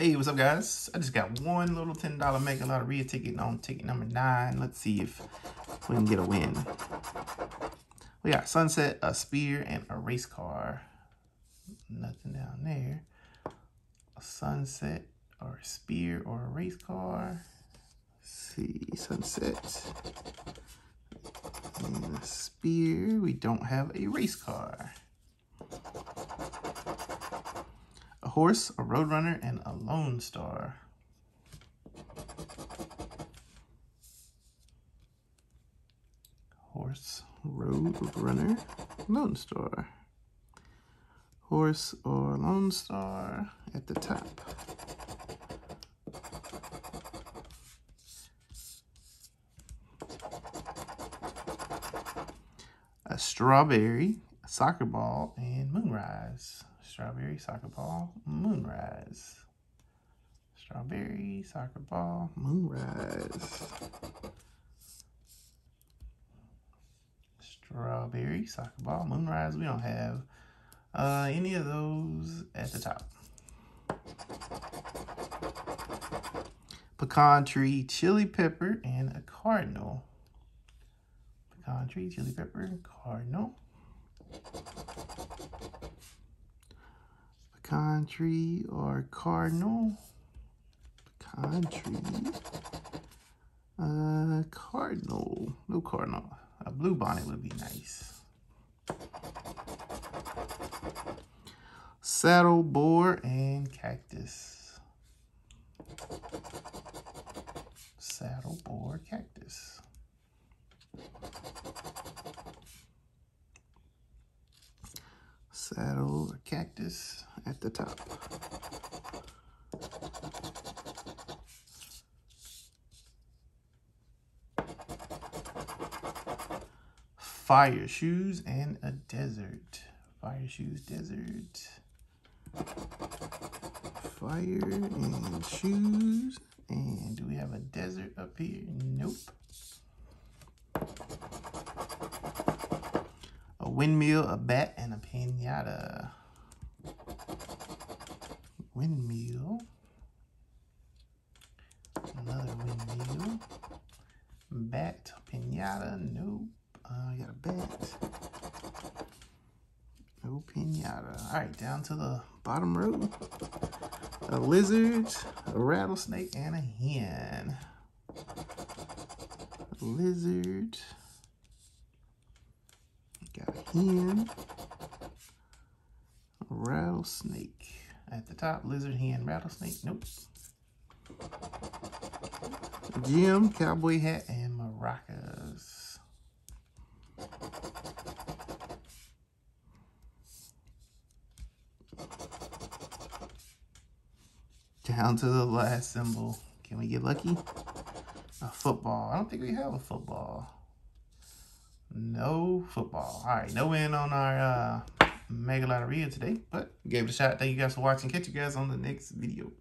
Hey, what's up, guys? I just got one little $10 Mega Lottery ticket on ticket number nine. Let's see if we can get a win. We got Sunset, a Spear, and a race car. Nothing down there. A Sunset, or a Spear, or a race car. Let's see, Sunset. And a Spear. We don't have a race car. Horse, a roadrunner, and a lone star. Horse, roadrunner, lone star. Horse or lone star at the top. A strawberry, a soccer ball, and moonrise. Strawberry, soccer ball, moonrise. Strawberry, soccer ball, moonrise. Strawberry, soccer ball, moonrise. We don't have uh, any of those at the top. Pecan tree, chili pepper, and a cardinal. Pecan tree, chili pepper, cardinal. Country or cardinal. Country. Uh, cardinal. No cardinal. A blue bonnet would be nice. Saddle, boar, and cactus. Saddle, boar, cactus. Saddle or cactus at the top. Fire shoes and a desert. Fire shoes, desert. Fire and shoes. And do we have a desert up here? Nope. A windmill, a bat, and a pinata windmill. Another windmill. Bat, pinata, nope. Uh, I got a bat. No pinata. All right, down to the bottom row. A lizard, a rattlesnake, and a hen. Lizard. Got a hen. A rattlesnake. At the top, lizard, hen, rattlesnake. Nope. Jim, cowboy hat, and maracas. Down to the last symbol. Can we get lucky? A football. I don't think we have a football. No football. All right, no win on our uh, Mega Loteria today, but gave it a shot. Thank you guys for watching. Catch you guys on the next video.